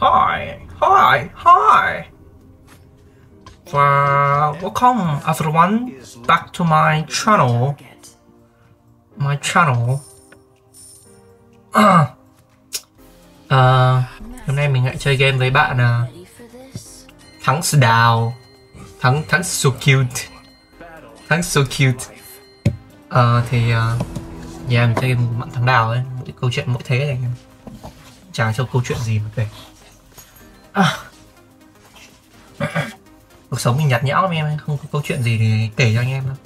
Hi, hi, hi. Well, welcome everyone back to my channel. My channel. À, hôm nay mình lại chơi game với bạn à, thắng đào thắng thắng so cute. Thắng so cute. Ờ thì uh, yeah, mình chơi game mặn thắng đào ấy mỗi câu chuyện mỗi thế này. Chả cho câu chuyện gì mà kể à. cuộc sống mình nhạt nhẽo lắm em không có câu chuyện gì thì kể cho anh em đâu.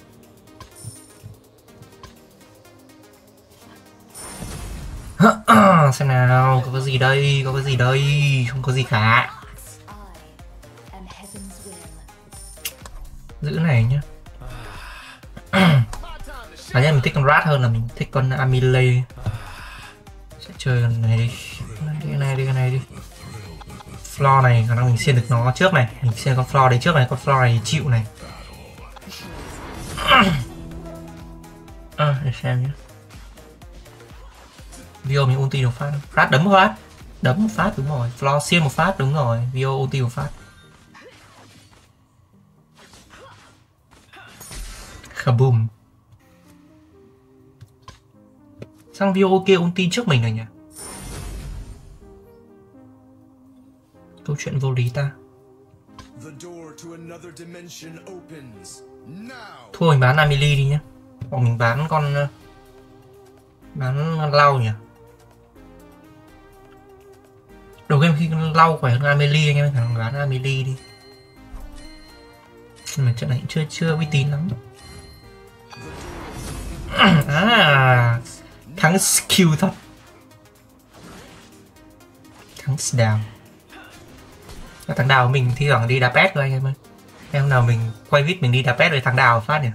Xem nào, có cái gì đây, có cái gì đây, không có gì cả. Giữ này nhá. Cá nhân mình thích con rat hơn là mình thích con amile. Sẽ chơi con này đi. Cái này đi, cái này đi floor này khả năng mình xem được nó trước này mình xem con floor đấy trước này con floor này chịu này. À, để xem nhé Vio mình ulti một phát. Phát đấm một phát. Đấm một phát đúng rồi. Floor xiên một phát đúng rồi. Vio ulti một phát. Kaboom. Sang Vio ok ulti trước mình rồi nhỉ? Câu chuyện vô lý ta. Thua mình bán Amelie đi nhé Hoặc mình bán con Bán lau nhỉ? Đầu game khi lau khỏe hơn Amelie anh em thằng bán Amelie đi. Nhưng mà trận này chưa chưa uy tín lắm. À thắng skill thật. Thắng down thằng đào mình thi thoảng đi đá pet thôi anh em ơi. Em nào mình quay vít mình đi đá pet với thằng đào phát nhỉ?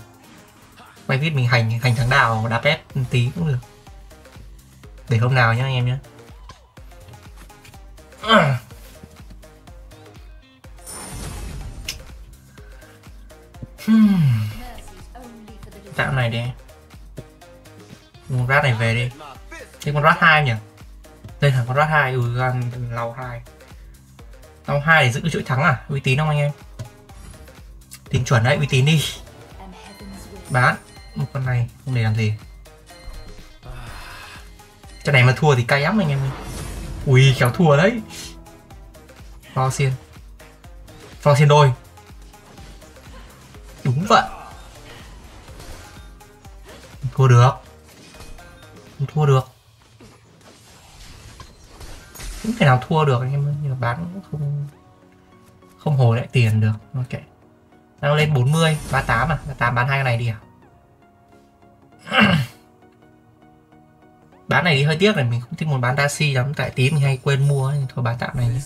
Quay vít mình hành hành thằng đào đá pet tí cũng được. Để hôm nào nhá anh em nhé Hmm. Tạo này đi. Con rat này về đi. Thế con rat 2 nhỉ? Đây là con rat 2 Ừ gan lau 2 năm hai để giữ được chuỗi thắng à? Uy tín không anh em? Tính chuẩn đấy, uy tín đi. Bán. Một con này, không để làm gì. Cái này mà thua thì cay lắm anh em ơi. Ui kéo thua đấy. Pho xiên. Pho xiên đôi. Đúng vậy. Thua được. Thua được. Không thể nào thua được anh em Nhưng mà bán không Không hồi lại tiền được. Ok. Đang lên 40 38 à? 38 bán hai cái này đi à? Bán này đi hơi tiếc này mình không thích muốn bán Dashi lắm. Tại tí mình hay quên mua nên thôi bán tạm này nhé.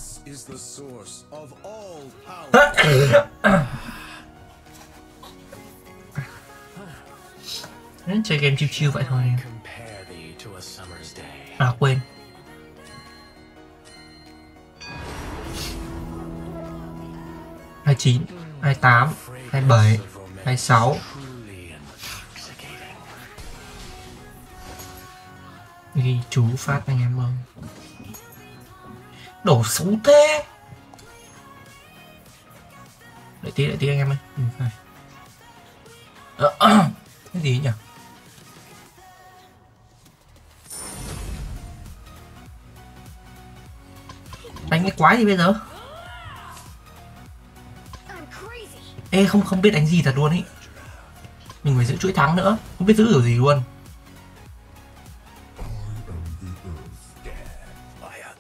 Chơi game chiêu chiêu vậy thôi. À quên hai chín hai tám hai bảy hai sáu. Ghi chú phát anh em ơi. Đổ xấu thế. Đợi tí đợi tí anh em ơi. Ừ, phải. Ờ, cái gì nhỉ? Đánh cái quái gì bây giờ? Ê, không không biết đánh gì thật luôn ý. Mình phải giữ chuỗi thắng nữa, không biết giữ kiểu gì luôn.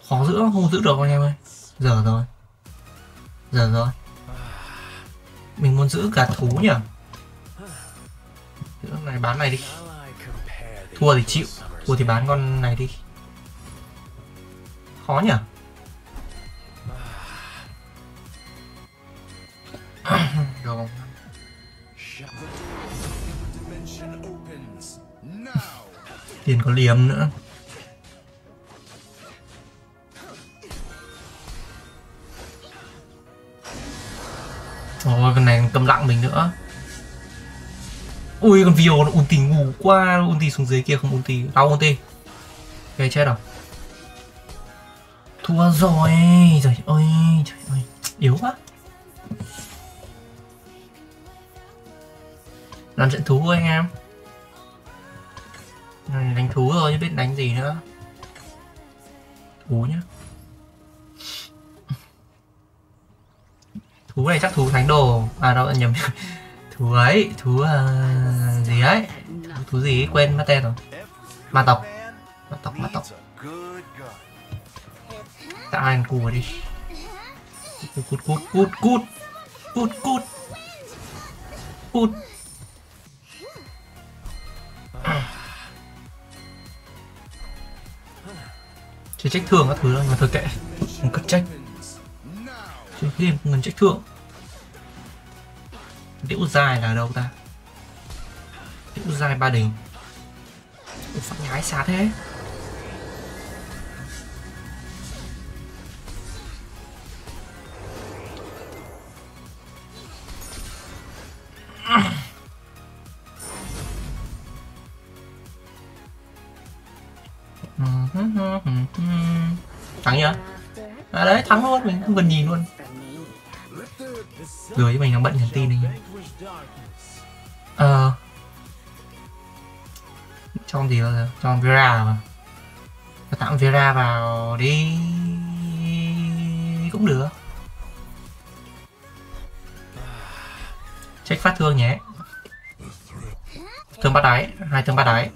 Khó giữ không giữ được anh em ơi. Giờ rồi. Giờ rồi. Mình muốn giữ cả thú nhỉ? Giữ này, bán này đi. Thua thì chịu, thua thì bán con này đi. Khó nhỉ? Không? Tiền có liếm nữa. Ôi, con này cầm lặng mình nữa. Ui, con Vio nó ulti ngủ quá. Ulti xuống dưới kia không ulti. Đau ulti Ok chết rồi thua rồi. Trời ơi trời ơi. Yếu quá. Làm trận thú anh em. Này, đánh thú rồi chứ biết đánh gì nữa. Thú nhá. Thú này chắc thú thánh đồ. À đâu nhầm. Thú ấy thú uh, gì ấy? Thú, thú gì ấy, quên mất tên rồi. Ma tộc. Ma tộc ma tộc. Tạo ăn cù đi. Cút cút cút cút cút cút cút cút. Chỉ trách thường các thứ thôi, mà thôi kệ. Không cần trách. Chỉ game ngân trách thương liễu dài là đâu ta? Liễu dài ba đình phát nhái xa thế? À đấy, thắng luôn, mình không cần nhìn luôn. Rồi mình đang bận nhắn tin này ờ. Cho gì rồi cho Vera mà. Tạm Vera vào đi. Cũng được. Check phát thương nhé. Thương bắt đáy hai thương bắt đáy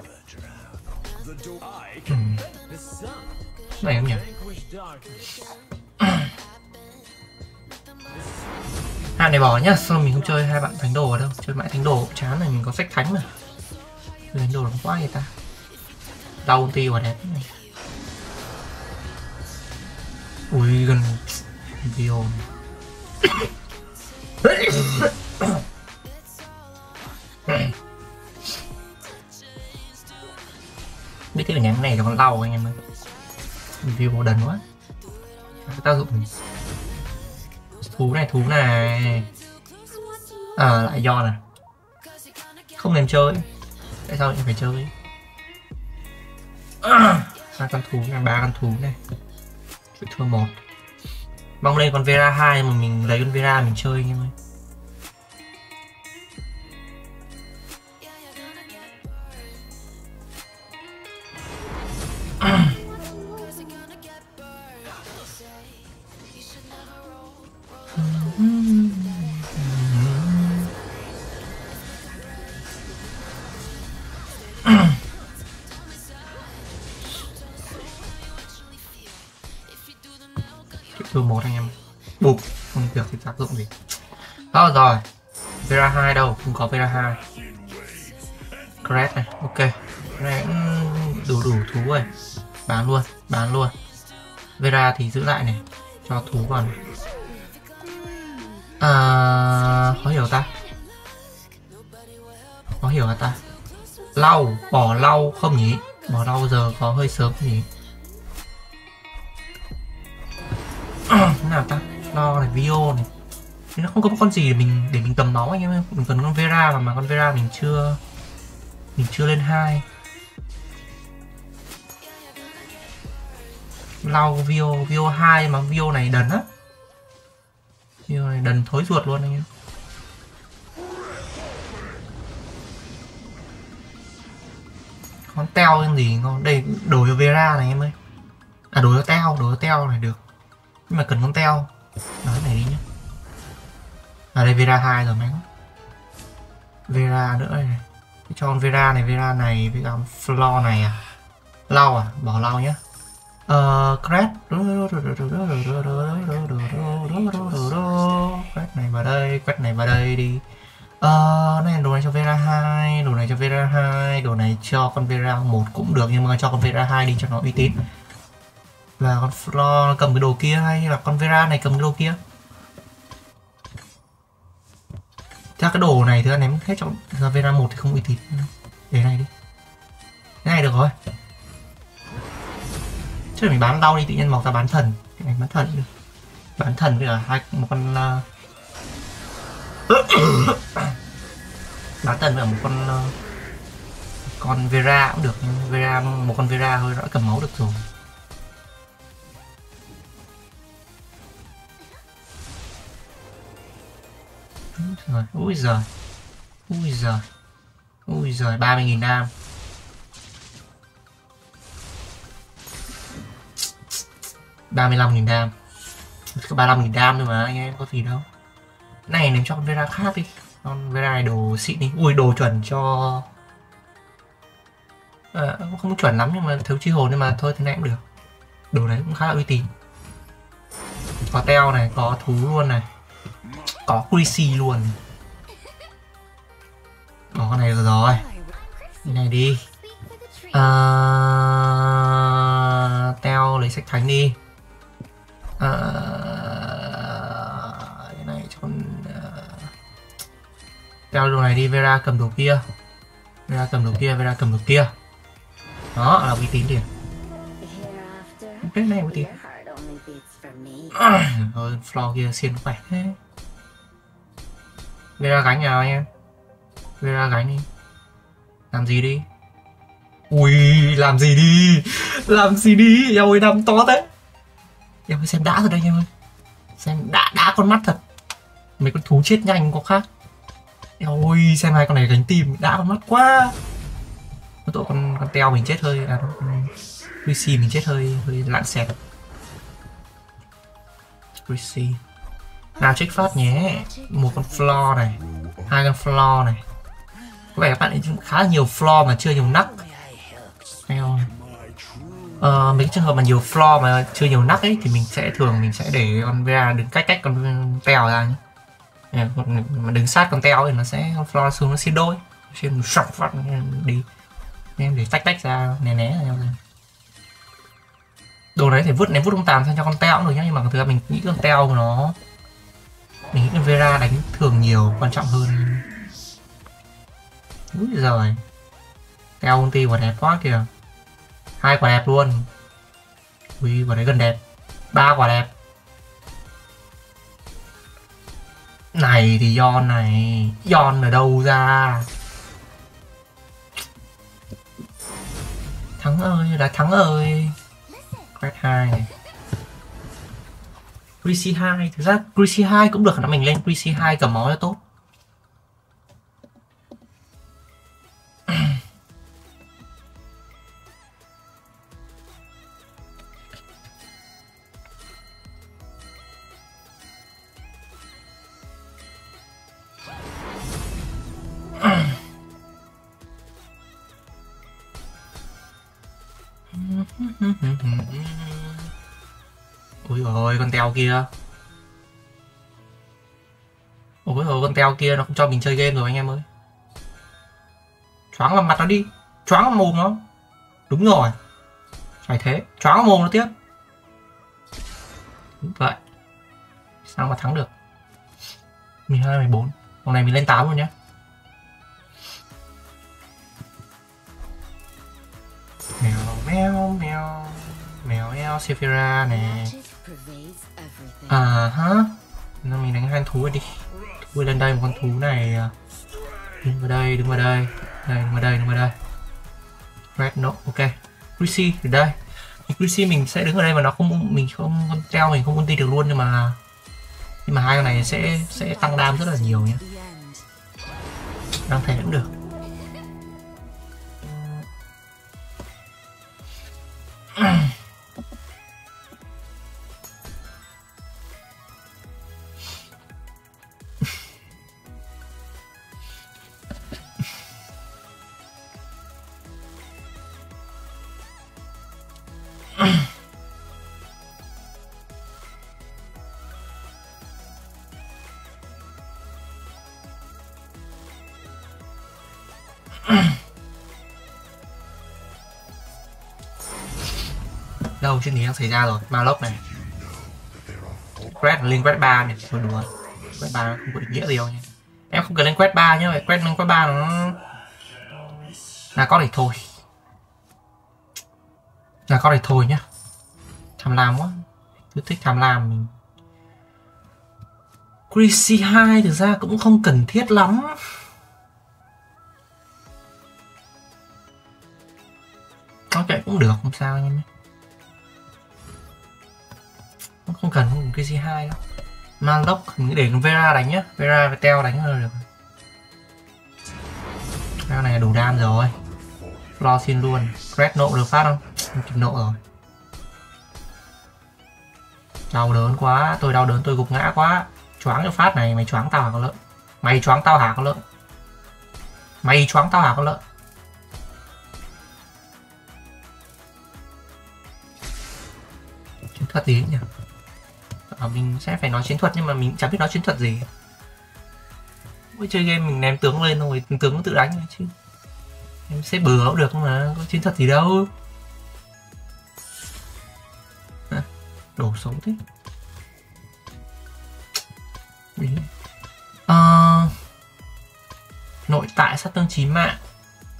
ừ. này không nhỉ? Hai này bỏ nhá, xong mình không chơi hai bạn thánh đồ ở đâu. Chơi mãi thánh đồ, chán này mình có sách thánh mà. Thánh đồ nó quá người ta. Đau ulti vào đẹp này. Ui, gần video biết thế là nhắn này còn lâu anh em ơi. View đần quá. Tác dụng thú này thú này. À lại do này. Không nên chơi. Tại sao lại phải chơi? À, hai con thú này, ba con thú này. Sự thua một. Mong lên con vera hai mà mình lấy con vera mình chơi, anh em ơi. Vera 2 đâu, không có vera 2 crash này, ok. Này ừ, đủ đủ thú rồi. Bán luôn bán luôn. Vera thì giữ lại này, cho thú vào này. à khó hiểu ta. Khó hiểu ta? Lau, bỏ lau không nhỉ? Bỏ lau giờ có hơi sớm không nhỉ? Thế nào ta? Lo này video này nó không có con gì để mình để mình cầm máu anh em ơi. Mình cần con vera mà mà con vera mình chưa mình chưa lên hai. Lau vio vio hai mà vio này đần á. Vio này đần thối ruột luôn anh em. Con teo cái gì ngon. Đây đồ cho vera này em ơi. À đồ cho teo đồ cho teo này được. Nhưng mà cần con teo. Nói này đi nhé à đây vera 2 rồi máng vera nữa này. Cho con vera này vera này với cả floor này à? Lau à? Bỏ lau nhá. Ờ crash quét này vào đây quét này vào đây đi. Ờ uh, này đồ này cho vera 2 đồ này cho vera 2 đồ này cho con vera 1 cũng được nhưng mà cho con vera 2 đi cho nó uy tín. Và con Flo cầm cái đồ kia hay là con Vera này cầm cái đồ kia? Ra cái đồ này thì ném hết trong ra Vera một thì không uy tín để này đi. Cái này được rồi. Chứ mình bán đau đi, tự nhiên mọc ra bán thần. Cái này bán thần được. Bán thần với cả hai, một con uh... bán thần với cả một con uh... con Vera cũng được. Nhưng Vera, một con Vera hơi đã cầm máu được rồi. Rồi ui giời. Ui giời. Ui giời ba mươi nghìn nam ba mươi lăm nghìn đam. Có ba mươi lăm nghìn đam thôi mà anh em có gì đâu. Này nếu cho con Vera khác đi. Con Vera này đồ xịn đi. Ui đồ chuẩn cho à, không chuẩn lắm nhưng mà thiếu chi hồn nhưng mà thôi thế này cũng được. Đồ đấy cũng khá là uy tín. Có teo này có thú luôn này có Chrissy luôn. Có con này được rồi. Cái này đi. À, teo lấy sách thánh đi. À, cái này cho con à, teo đồ này đi Vera cầm đồ kia. Vera cầm đồ kia Vera cầm đồ kia. Đó là uy tín liền cái này uy tín. Rồi floor kia xiên khỏe thế Vera gánh nào anh em. Ra gánh đi. Làm gì đi? Ui, làm gì đi? Làm gì đi? Em ơi năm to thế. Em ơi, xem đã rồi đây em ơi. Xem đã đã con mắt thật. Mấy con thú chết nhanh có khác. Em ơi, xem hai con này gánh tìm đã con mắt quá. Có tội con con teo mình chết hơi À con Chrissy mình chết hơi hơi lạn xẹt. Chrissy nào trích phát nhé. Một con floor này hai con floor này. Có vẻ các bạn ấy khá là nhiều floor mà chưa nhiều nắc. Eo. Ờ, mấy trường hợp mà nhiều floor mà chưa nhiều nắc ấy thì mình sẽ thường mình sẽ để con Vera đứng cách cách con tèo ra nhé. Mà đứng sát con teo thì nó sẽ con floor xuống nó xin đôi. Xin sọc phát đi. Nên để tách tách ra né né ra nhau đồ đấy thì vứt ném vứt không tàn sang cho con teo cũng được nhá nhưng mà thực ra mình nghĩ con teo của nó mình nghĩ là Vera đánh thường nhiều, quan trọng hơn. Úi giời. Teo ulti quả đẹp quá kìa. Hai quả đẹp luôn. Ui, quả đấy gần đẹp. Ba quả đẹp. Này thì Yon này. Yon ở đâu ra? Thắng ơi là thắng ơi Quét hai. này Greasy 2 Thực ra Greasy 2 cũng được nó mình lên Greasy 2 cầm máu là tốt. Ui con teo kia. Ôi ôi con teo kia nó không cho mình chơi game rồi anh em ơi. Choáng vào mặt nó đi. Choáng vào mồm nó. Đúng rồi. Phải thế. Choáng vào mồm nó tiếp. Đúng vậy. Sao mà thắng được? 12, 14 Hôm nay mình lên 8 rồi nhé Mèo mèo mèo. Mèo mèo Sephira nè. À hả Nên mình đánh hai thú đi. Thú lên đây một con thú này. À. Đứng vào đây, đứng vào đây. Đây, đứng vào đây, đứng vào đây. Red no, ok. Chrissy, ở đây. Chrissy mình sẽ đứng ở đây mà nó không mình không con treo mình không ulti được luôn nhưng mà nhưng mà hai con này sẽ sẽ tăng đam rất là nhiều nhé đang thể cũng được. Chuyện gì đang xảy ra rồi. Malok này. Quét lên quét ba này. Thôi đùa. Quét ba không có ý nghĩa gì đâu nha. Em không cần lên quét ba nhá. Quét lên quét ba nó là có để thôi. Là có để thôi nhá. Tham lam quá. Cứ thích tham lam mình. Chrissy 2 thực ra cũng không cần thiết lắm. Ok cũng được, không sao anh em không cần không cần Crazy 2 đâu. Malok mình để Vera đánh nhá. Vera và Teo đánh là được Teo này đủ đam rồi. Lo xin luôn. Red nộ được phát không? Không kịp nộ rồi. Đau đớn quá. Tôi đau đớn, tôi gục ngã quá. Choáng cho phát này, Mày choáng tao hả con lợn? Mày choáng tao hả con lợn? Mày choáng tao hả con lợn? Chiến thuật gì nhỉ? À, Mình sẽ phải nói chiến thuật nhưng mà mình chẳng biết nói chiến thuật gì. Mỗi chơi game mình ném tướng lên rồi Tướng tự đánh chứ. Em sẽ bừa cũng được mà Có chiến thuật gì đâu. À, Đổ xấu thế. Đấy. À, ờ, nội tại sát thương chí mạng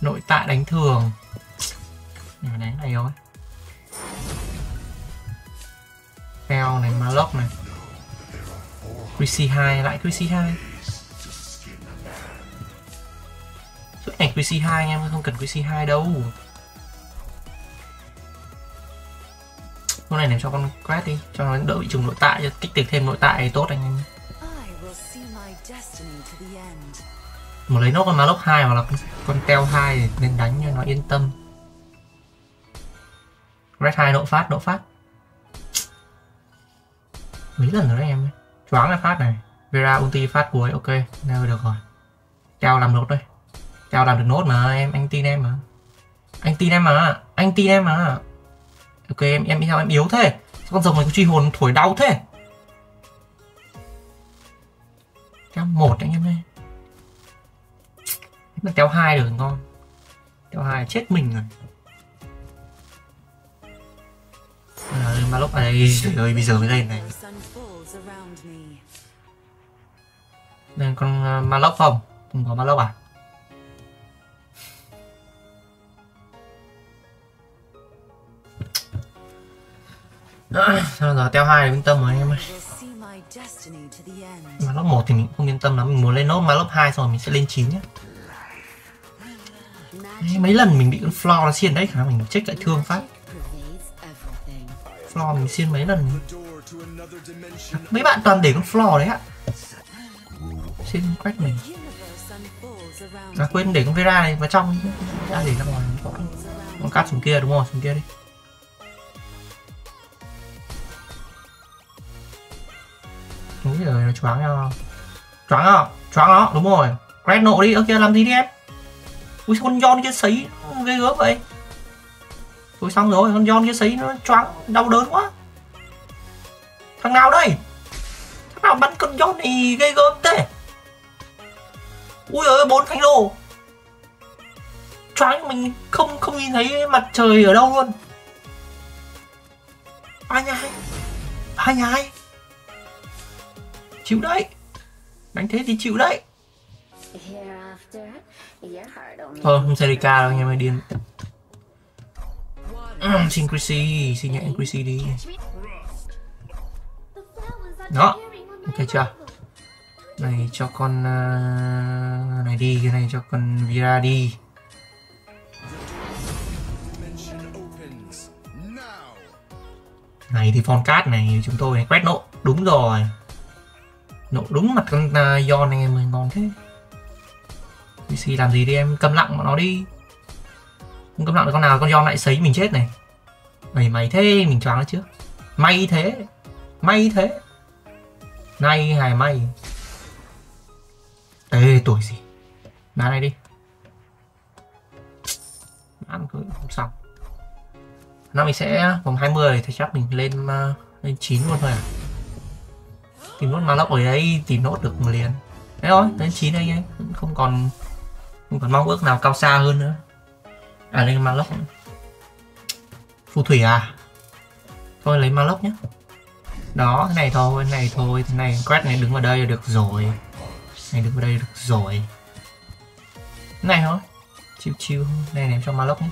nội tại đánh thường. Này đánh này rồi Keo này. Chrissy 2 lại Chrissy 2 Suốt ngày Chrissy 2 anh em không cần Chrissy 2 đâu. Lúc này ném cho con quét đi Cho nó đỡ bị trùng nội tại cho kích thích thêm nội tại tốt anh em một lấy nốt con Malok 2 hoặc là con, con Teo 2 nên đánh cho nó yên tâm. Red 2 độ phát độ phát mấy lần rồi đấy em choáng cái phát này. Vera, ulti, phát cuối, ok. Nào được rồi. Chào làm nốt đây. Chào làm được nốt mà, em, anh tin em mà. Anh tin em mà, anh tin em mà. Ok, em em sao em yếu thế. Sao con rồng này có truy hồn thổi đau thế? Kéo một anh em ơi. Mà kéo hai được ngon kéo hai, chết mình rồi. À, mà lúc này đây trời ơi bây giờ mới lên này. Nên con ờ, uh, lốc Malok không? Không có Malok à? Sao giờ teo hai yên tâm rồi em ơi? Mà lớp một thì mình không yên tâm lắm. Mình muốn lên nốt mà lớp 2 xong rồi mình sẽ lên 9 nhé mấy lần mình bị con floor nó xiên đấy khả năng mình check lại thương phát floor mình xiên mấy lần. Mấy bạn toàn để con floor đấy ạ. Xiên quét mình. À quên để con vera này vào trong. Ra để ra ngoài con cắt xuống kia đúng không? Xuống kia đi. Đúng rồi, nó choáng nhau Choáng không? Choáng đó đúng rồi. Red nộ đi, ở kia làm gì đi em? Ui con nhon kia sấy ghê gớm vậy? Thôi xong rồi, con John kia sấy nó choáng đau đớn quá. Thằng nào đây? Thằng nào bắn con John này ghê gớm thế? Ui ơi, bốn thanh lô. Choáng mình không không nhìn thấy mặt trời ở đâu luôn. Ai nhai? Ai nhai? Chịu đấy. Đánh thế thì chịu đấy. Thôi không Serica đâu anh em ơi điên Ừ, xin Chrissy Xin nhận Chrissy đi. Đó Ok chưa? Này cho con uh, Này đi Cái này cho con Vira đi. Này thì phone card này chúng tôi này quét nộ Đúng rồi. Nộ đúng mặt con uh, Yon anh em ơi ngon thế. Chrissy làm gì đi em câm lặng bọn nó đi. Không câm lặng được con nào con do lại sấy mình chết này. Mày mày thế mình choáng trước May thế May thế. Nay hài may. Ê tuổi gì? Đá này đi. Ăn cứ không xong. Năm mình sẽ vòng 20 thì chắc mình lên uh, lên 9 luôn thôi à? Tìm nốt mà Malok ở đây tìm nốt được một liền. Đấy thôi, đến 9 anh Không còn không còn mong ước nào cao xa hơn nữa. À lên Malok Phù thủy à? Thôi lấy Malok nhé Đó, cái này thôi, cái này thôi. Thế này, quét này đứng vào đây là được rồi. Này đứng vào đây là được rồi. Cái này thôi. Chiêu chiêu, này ném cho Malok nhé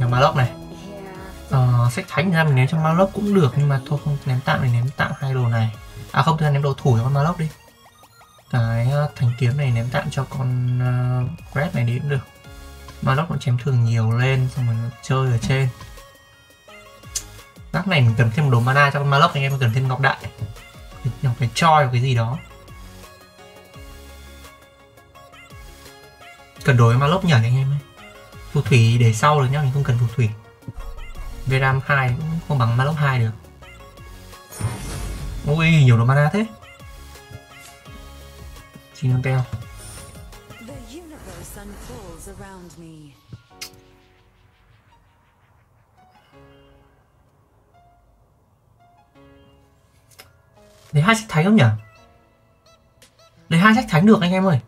Cho Malok này. Ờ, sách thánh ra mình ném cho Malok cũng được nhưng mà thôi không ném tạm mình ném tạm hai đồ này. À không thì ném đồ thủ cho con Malok đi. Cái ờ, uh, thanh kiếm này ném tạm cho con ờ, uh, Red này đi cũng được. Malok nó chém thường nhiều lên, xong rồi nó chơi ở trên. Rác này mình cần thêm một đồ mana cho con Malok anh em cần thêm ngọc đại. Nhọc cái choi hoặc cái gì đó. Cần đổi ma lốc nhỉ, anh em ấy. phù thủy để sau được nhá, mình không cần phù thủy. Veram 2 cũng không bằng ma lốc 2 được. Ui, nhiều đồ mana thế. Xin con teo universe unfolds around me. lấy hai sách thánh không nhỉ? Lấy hai sách thánh được anh em ơi.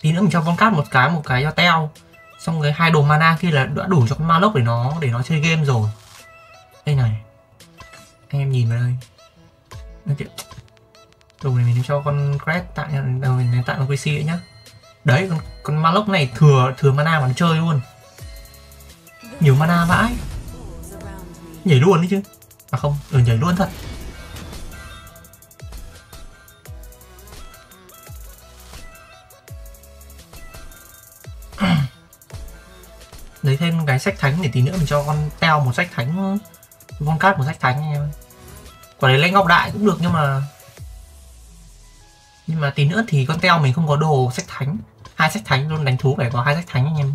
Tí nữa mình cho con cát một cái một cái cho teo. Xong cái hai đồ mana kia là đã đủ cho con ma lốc để nó để nó chơi game rồi. Đây này. Anh em nhìn vào đây. Đây kìa. đồ này mình cho con Cret tại đầu mình tặng con QC ấy nhá. Đấy, con con ma lốc này thừa thừa mana mà nó chơi luôn. Nhiều mana vãi. Nhảy luôn đấy chứ. À không ừ nhảy luôn thật. Lấy thêm cái sách thánh để tí nữa mình cho con teo một sách thánh, con cát một sách thánh anh em quả đấy lấy ngọc đại cũng được nhưng mà nhưng mà tí nữa thì con teo mình không có đồ sách thánh hai sách thánh luôn, đánh thú phải có hai sách thánh anh em.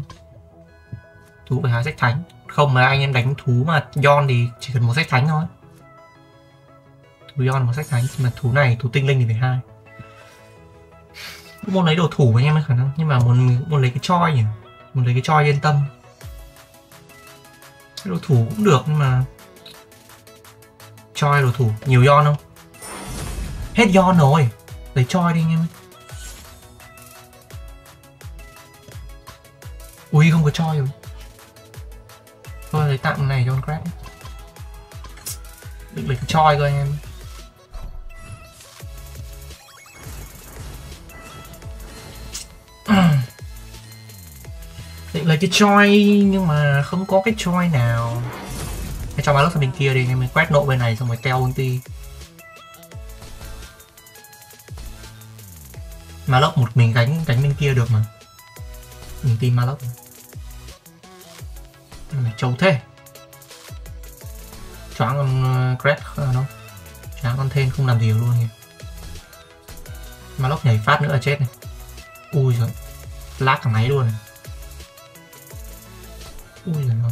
Thú phải hai sách thánh. Không mà anh em đánh thú mà Yon thì chỉ cần một sách thánh thôi. Thú Yon một sách thánh, mà thú này, thú tinh linh thì phải hai. Cũng muốn lấy đồ thủ anh em khả năng. Nhưng mà muốn muốn lấy cái choi nhỉ? Muốn lấy cái choi yên tâm. Cái đồ thủ cũng được, nhưng mà choi đồ thủ. Nhiều Yon không? Hết Yon rồi. Lấy choi đi anh em ui, không có choi rồi thôi, lấy tặng này cho con crab định lấy choi cơ, anh em. Định lấy cái choi, nhưng mà không có cái choi nào. Cái cho ba lớp sang bên kia đi, anh em mình quét nộ bên này xong rồi teo ulti Malok một mình gánh gánh bên kia được mà. Mình tin Malok trâu thế. Choáng con Cret đâu choáng con thêm không làm gì luôn kìa. Ma lốc nhảy phát nữa là chết này. Ui giời lát thằng ấy luôn này. Ui ơi.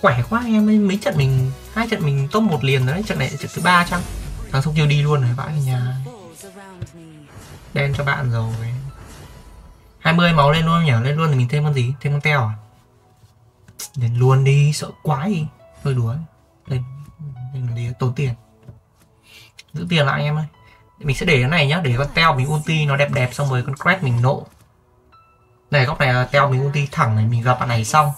Khỏe quá anh em ơi mấy trận mình hai trận mình top một liền rồi đấy trận này trận thứ ba chăng? Thằng sông chưa đi luôn rồi vãi nhà. Đen cho bạn rồi 20 máu lên luôn nhỉ? Lên luôn thì mình thêm con gì? Thêm con teo à? Lên luôn đi, sợ quái gì? Hơi đùa. Lên lên đi tốn tiền. Giữ tiền lại anh em ơi. Mình sẽ để cái này nhá, để con teo mình ulti nó đẹp đẹp xong rồi con crack mình nộ. Này, góc này là teo mình ulti thẳng này, mình gặp bạn này xong.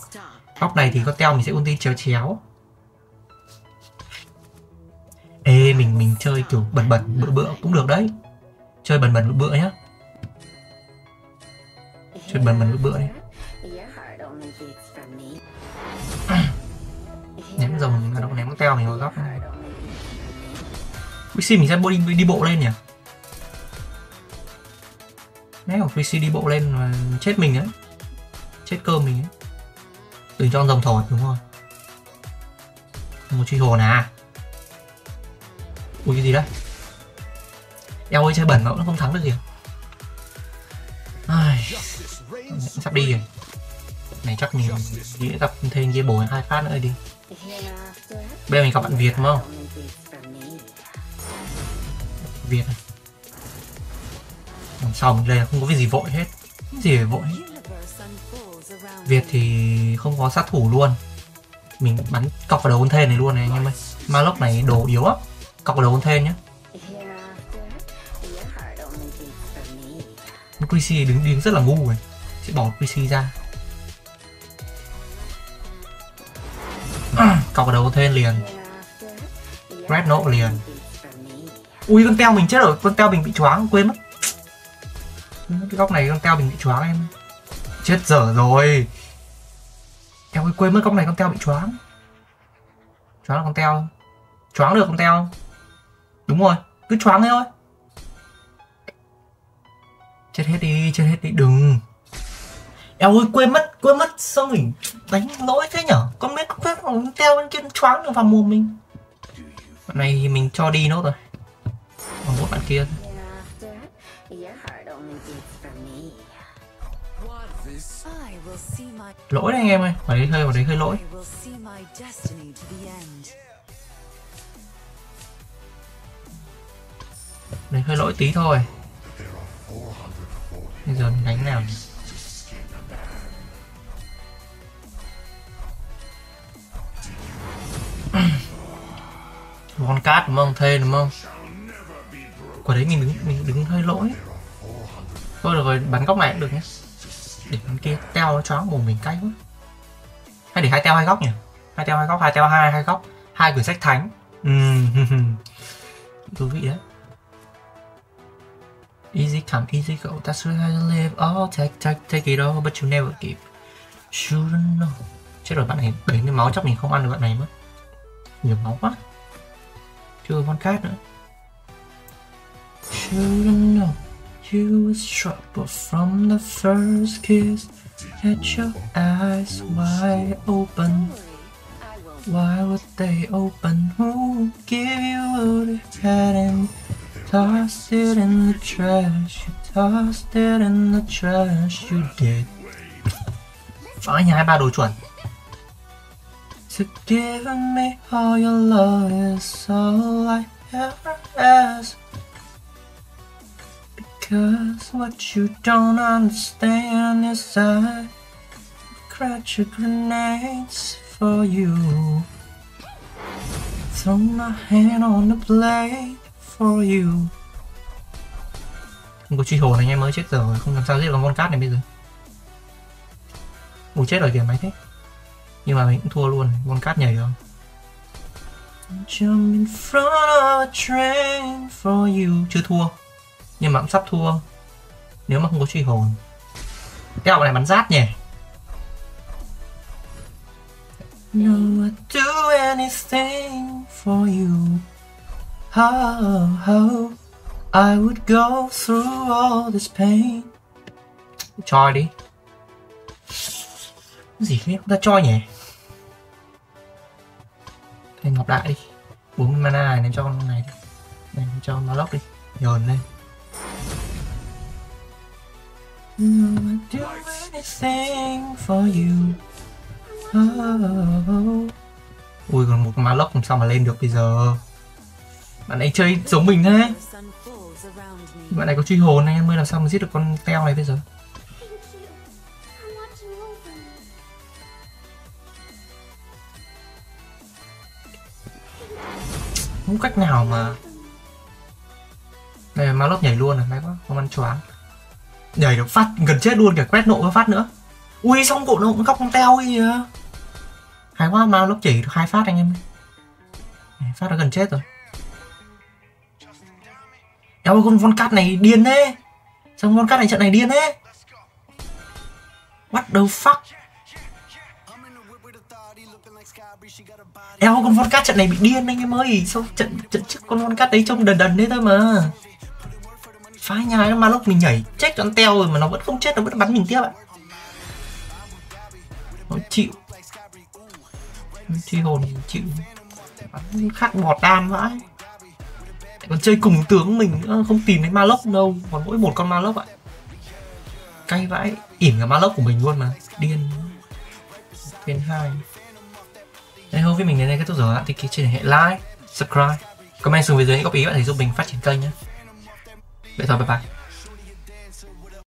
Góc này thì con teo mình sẽ ulti chéo chéo. Ê, mình mình chơi kiểu bẩn bẩn bựa bựa cũng được đấy. Chơi bẩn bẩn bựa bựa nhá chơi bẩn bẩn bựa bựa đi. Ném rồng nó ném con teo mình vào góc. Me. Wixi mình sẽ đi, đi bộ lên nhỉ? Ném của Wixi đi bộ lên mà chết mình ấy Chết cơm mình ấy. Đừng cho con rồng thổi đúng rồi Một truy hồn à Ui cái gì đấy? Eo ơi chơi bẩn mà cũng không thắng được kìa. Ai, Sắp đi rồi. Này chắc mình nghĩ gặp thêm kia bồi hai phát nữa đi. Bây giờ mình gặp bạn Việt đúng không. Việt này Đằng sau mình không có cái gì vội hết. Cái gì phải vội Việt thì không có sát thủ luôn. Mình bắn cọc vào đầu con thên này luôn này, anh em ơi. Ma lốc này đồ yếu lắm. Cọc vào đầu con thên nhá. Chrissy đứng đứng rất là ngu rồi. Sẽ bỏ Chrissy ra. Cọc vào đầu thên liền. Red nộ liền. Ui con teo mình chết rồi. Con teo mình bị choáng quên mất. Cái góc này con teo mình bị choáng em. Chết dở rồi. Em ơi quên mất góc này con teo bị choáng. Choáng là con teo. Choáng được con teo. Đúng rồi Cứ choáng thế thôi. Chết hết đi Chết hết đi. Đừng Eo ơi, quên mất Quên mất, Sao mình đánh lỗi thế nhở? Con biết con biết con teo bên kia choáng được vào mồm mình. Bạn này thì mình cho đi nó rồi. Còn một bạn kia lỗi đấy anh em ơi phải đấy hơi phải đấy hơi lỗi. Đấy hơi lỗi tí thôi. Bây giờ mình đánh nào nhỉ? Con cát đúng không thê đúng không quả đấy mình đứng mình đứng hơi lỗi thôi được rồi bắn góc này cũng được nhé để bắn kia teo nó choáng mồm mình cay quá hay để hai teo hai góc nhỉ hai teo hai góc hai teo hai hai góc hai quyển sách thánh ừ. thú vị đấy Easy come, easy go. That's where I live. Oh, take, take, take it all, but you never give. Shouldn't know. Chết rồi bạn này, đấy cái máu chắc mình không ăn được bạn này mất. Nhiều máu quá. Chưa con khác nữa. Children know. You was trouble from the first kiss. Had your eyes wide open. Why would they open? Who give you all they had and tossed it in the trash? You tossed it in the trash. You did. Phải nhà hai ba đồ chuẩn. So give me all your love is all I ever ask. Because what you don't understand is I crack your grenades for you. Throw my hand on the blade for you. Không có truy hồn anh em mới chết rồi, không làm sao giết được con cát này bây giờ. Ủa chết rồi kìa máy thế. Nhưng mà mình cũng thua luôn, con cát nhảy không. Jump in front of a train for you. Chưa thua. Nhưng mà cũng sắp thua. Nếu mà không có truy hồn. Cái này bắn rát nhỉ. No, I'd do anything for you. How, how I would go through all this pain. Choi đi. Cái gì thế? Chúng Ta choi nhỉ? Thôi ngọc đại đi. 40 mana này nên cho con này đi. Này cho nó đi. Nhờn lên. Do anything for you. Oh. Ui, còn một má lốc làm sao mà lên được bây giờ Bạn ấy chơi giống mình thế Bạn này có truy hồn anh em ơi, làm sao mà giết được con teo này bây giờ Không cách nào mà này má lốp nhảy luôn này may quá, không ăn choáng Nhảy được phát gần chết luôn kìa, quét nộ với phát nữa. Ui xong cụ nó cũng góc con teo ấy à. Hay quá, má lốp chỉ được hai phát anh em Này, Phát nó gần chết rồi. Eo con con cát này điên thế. Sao con cát này trận này điên thế. What the fuck? Eo con von cát trận này bị điên anh em ơi. Sao trận trận trước con von cát đấy trông đần đần thế thôi mà. Phá nhà nó mà lúc mình nhảy chết cho con teo rồi mà nó vẫn không chết, nó vẫn bắn mình tiếp ạ. Nó chịu. Truy hồn chịu. Bắn khác bọt đam vãi. Còn chơi cùng tướng mình nữa, không tìm thấy ma lốc đâu. Còn mỗi một con ma lốc ạ. Cay vãi. Ỉm cả ma lốc của mình luôn mà. Điên. Phiên hai. Nên hôm với mình đến đây kết thúc rồi ạ. Thì ký trên hệ like, subscribe, comment xuống phía dưới những góp ý bạn thấy giúp mình phát triển kênh nhé. Vậy thôi, bye bye.